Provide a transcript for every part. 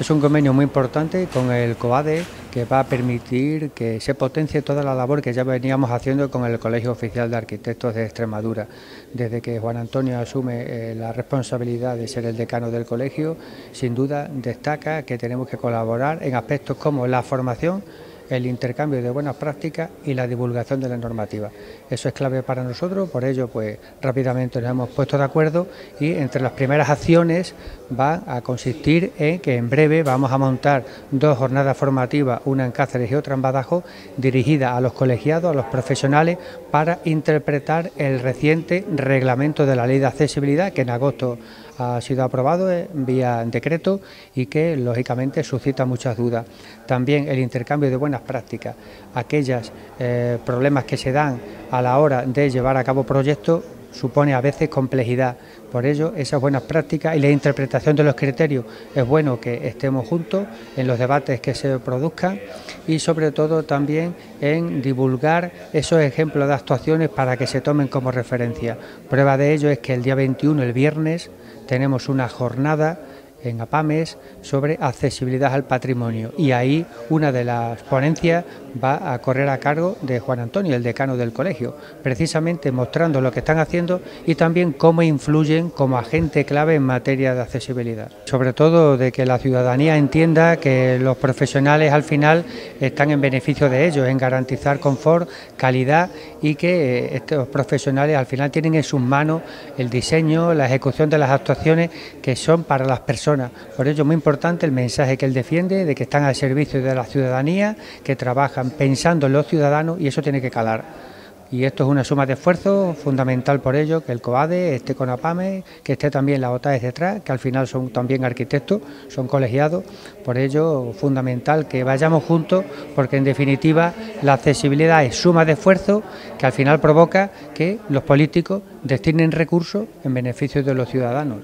Es un convenio muy importante con el COADE que va a permitir que se potencie toda la labor que ya veníamos haciendo con el Colegio Oficial de Arquitectos de Extremadura. Desde que Juan Antonio asume eh, la responsabilidad de ser el decano del colegio, sin duda destaca que tenemos que colaborar en aspectos como la formación, el intercambio de buenas prácticas y la divulgación de la normativa. Eso es clave para nosotros, por ello pues rápidamente nos hemos puesto de acuerdo y entre las primeras acciones va a consistir en que en breve vamos a montar dos jornadas formativas, una en Cáceres y otra en Badajoz, dirigidas a los colegiados, a los profesionales, para interpretar el reciente reglamento de la ley de accesibilidad que en agosto ha sido aprobado vía decreto y que lógicamente suscita muchas dudas. También el intercambio de buenas prácticas, aquellos eh, problemas que se dan a la hora de llevar a cabo proyectos supone a veces complejidad. Por ello, esas buenas prácticas y la interpretación de los criterios es bueno que estemos juntos en los debates que se produzcan y sobre todo también en divulgar esos ejemplos de actuaciones para que se tomen como referencia. Prueba de ello es que el día 21, el viernes, tenemos una jornada en APAMES sobre accesibilidad al patrimonio y ahí una de las ponencias va a correr a cargo de Juan Antonio, el decano del colegio, precisamente mostrando lo que están haciendo y también cómo influyen como agente clave en materia de accesibilidad. Sobre todo de que la ciudadanía entienda que los profesionales al final están en beneficio de ellos, en garantizar confort, calidad y que eh, estos profesionales al final tienen en sus manos el diseño, la ejecución de las actuaciones que son para las personas. Por ello es muy importante el mensaje que él defiende de que están al servicio de la ciudadanía, que trabajan pensando en los ciudadanos y eso tiene que calar. Y esto es una suma de esfuerzo fundamental por ello, que el COADE esté con APAME, que esté también la OTAES detrás, que al final son también arquitectos, son colegiados. Por ello, fundamental que vayamos juntos, porque en definitiva la accesibilidad es suma de esfuerzo que al final provoca que los políticos destinen recursos en beneficio de los ciudadanos.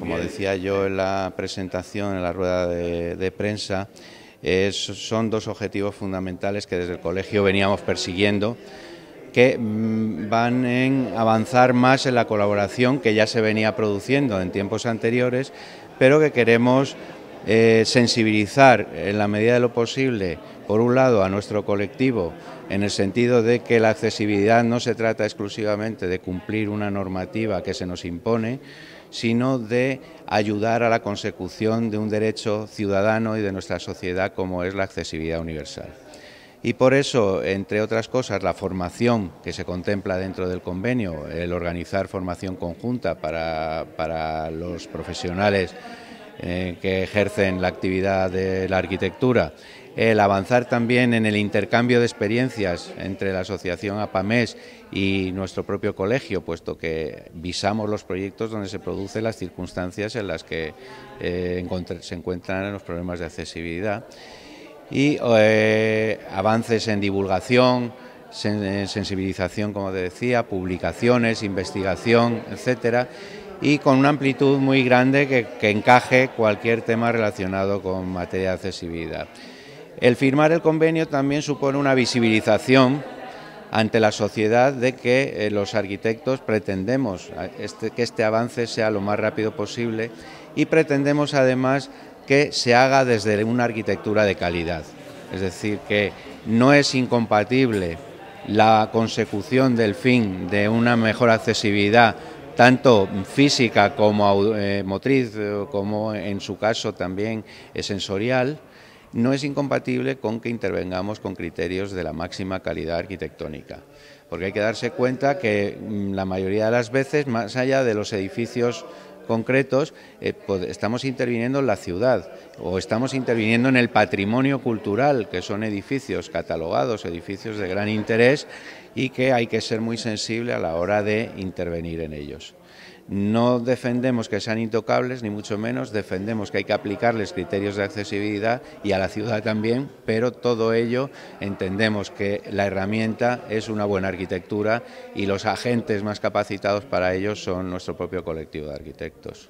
Como decía yo en la presentación, en la rueda de prensa, son dos objetivos fundamentales que desde el colegio veníamos persiguiendo que mm, van en avanzar más en la colaboración que ya se venía produciendo en tiempos anteriores, pero que queremos eh, sensibilizar en la medida de lo posible, por un lado, a nuestro colectivo, en el sentido de que la accesibilidad no se trata exclusivamente de cumplir una normativa que se nos impone, sino de ayudar a la consecución de un derecho ciudadano y de nuestra sociedad como es la accesibilidad universal. Y por eso, entre otras cosas, la formación que se contempla dentro del convenio, el organizar formación conjunta para, los profesionales eh, que ejercen la actividad de la arquitectura, el avanzar también en el intercambio de experiencias entre la Asociación APAMES y nuestro propio colegio, puesto que visamos los proyectos donde se producen las circunstancias en las que eh, se encuentran los problemas de accesibilidad y eh, avances en divulgación, sensibilización, como te decía, publicaciones, investigación, etcétera, y con una amplitud muy grande que, encaje cualquier tema relacionado con materia de accesibilidad. El firmar el convenio también supone una visibilización ante la sociedad de que eh, los arquitectos pretendemos este, que este avance sea lo más rápido posible y pretendemos además que se haga desde una arquitectura de calidad. Es decir, que no es incompatible la consecución del fin de una mejor accesibilidad tanto física como eh, motriz, eh, como en su caso también sensorial, no es incompatible con que intervengamos con criterios de la máxima calidad arquitectónica. Porque hay que darse cuenta que mm, la mayoría de las veces, más allá de los edificios concretos, eh, estamos interviniendo en la ciudad o estamos interviniendo en el patrimonio cultural, que son edificios catalogados, edificios de gran interés y que hay que ser muy sensible a la hora de intervenir en ellos. No defendemos que sean intocables, ni mucho menos, defendemos que hay que aplicarles criterios de accesibilidad y a la ciudad también, pero todo ello entendemos que la herramienta es una buena arquitectura y los agentes más capacitados para ello son nuestro propio colectivo de arquitectos.